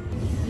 you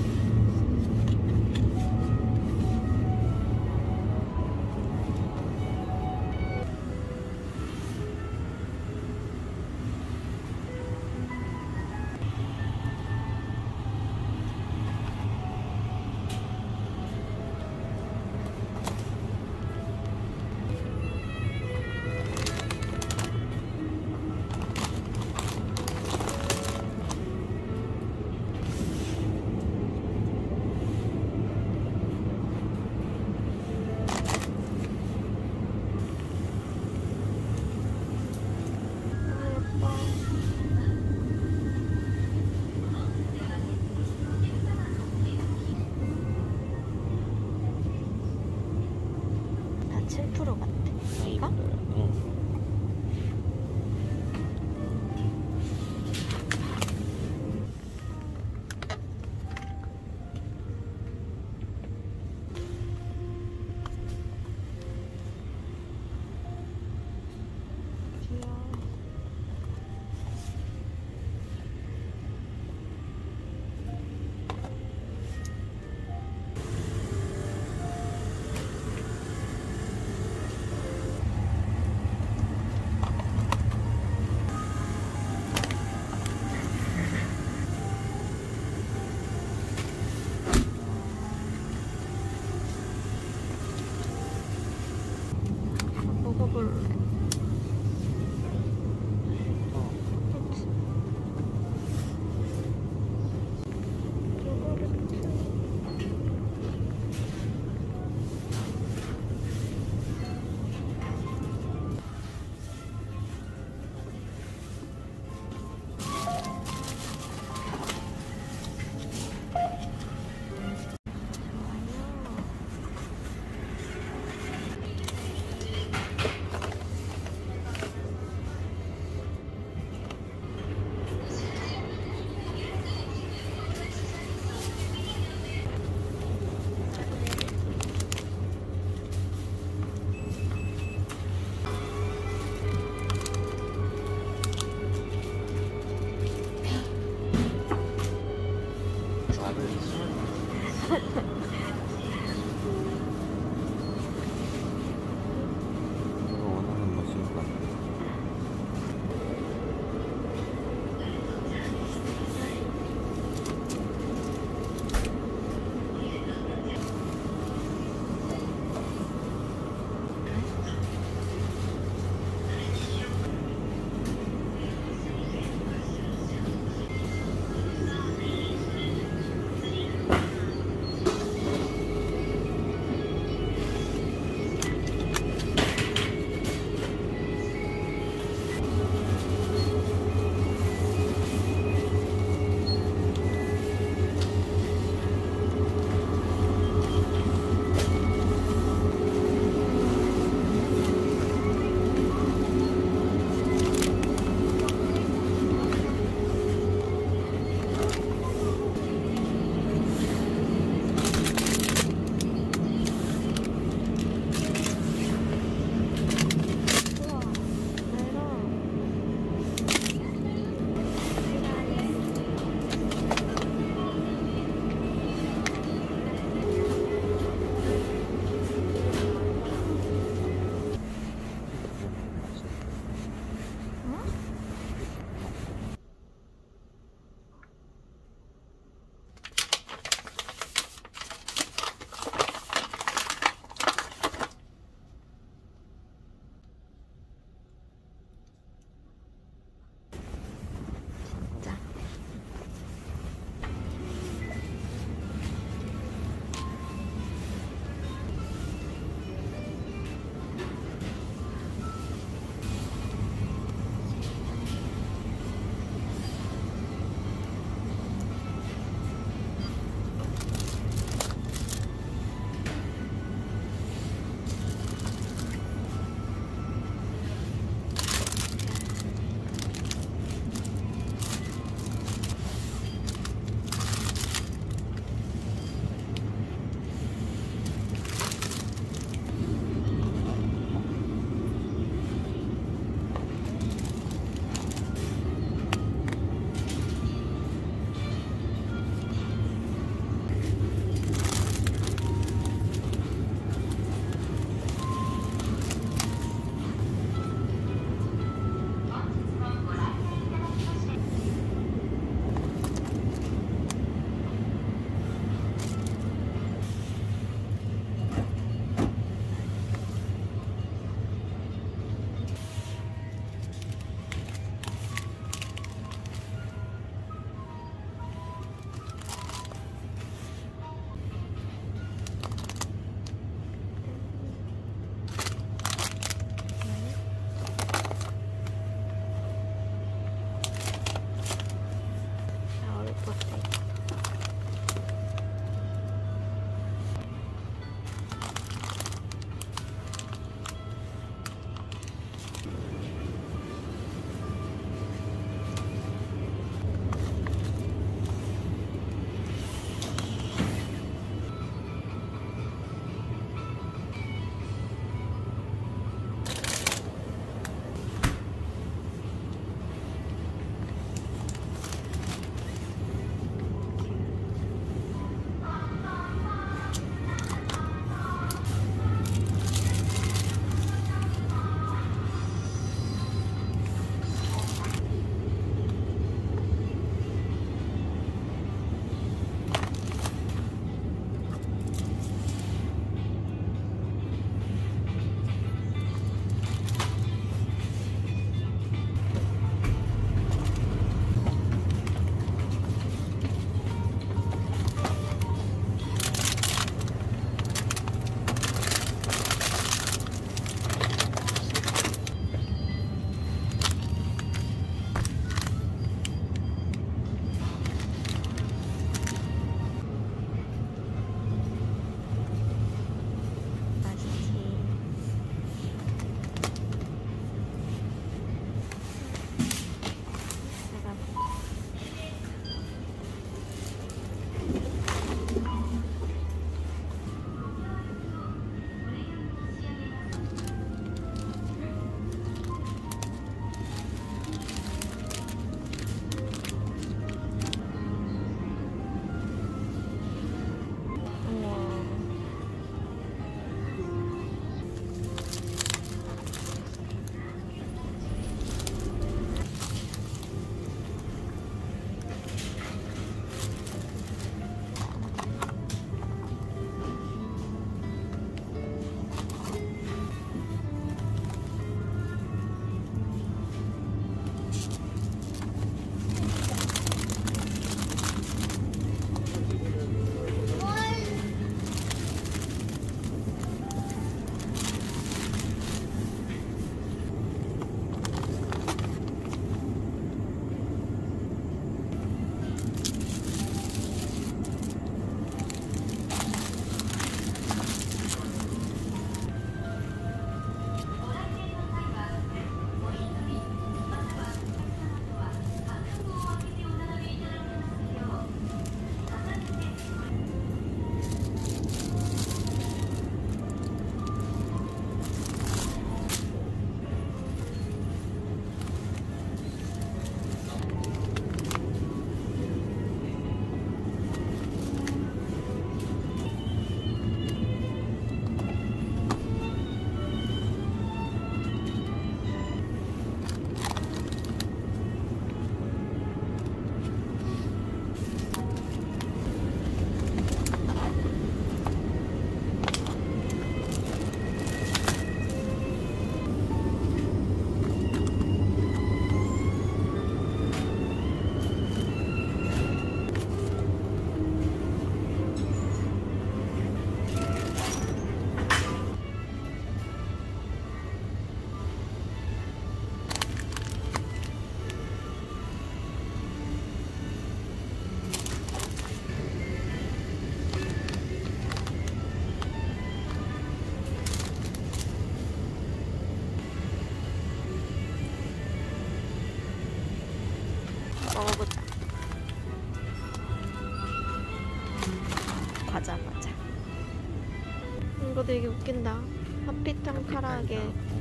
되게 웃긴다. 하피탕 카라게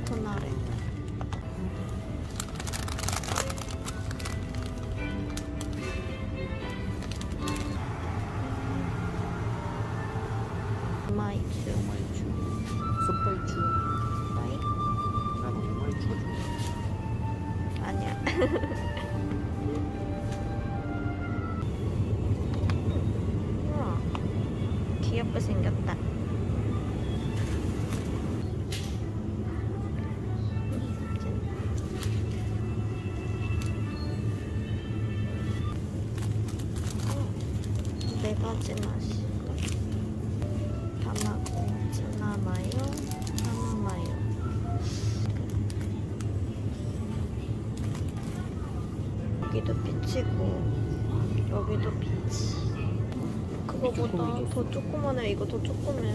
코나래. 그거보다 더 조그만해. 이거 더 조그매.